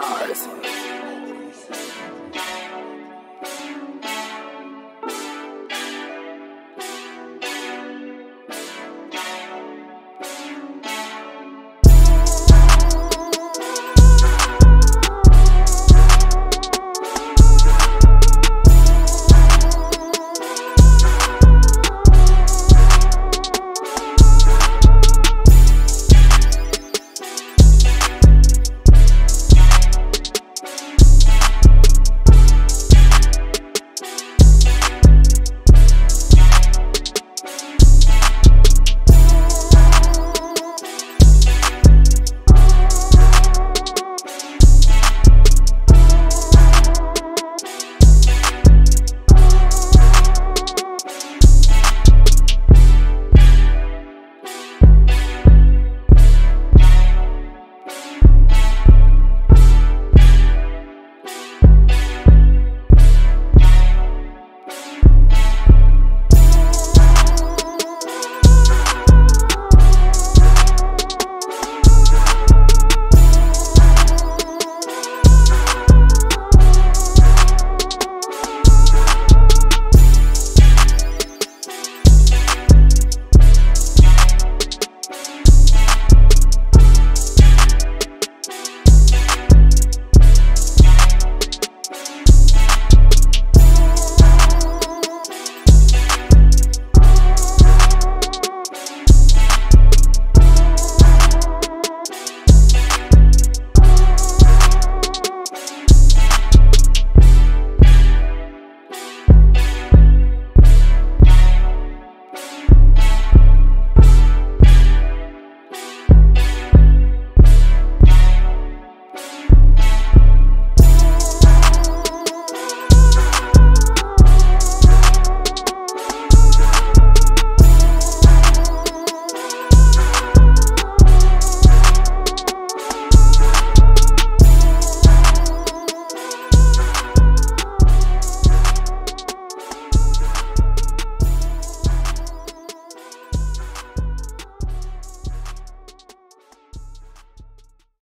Cars.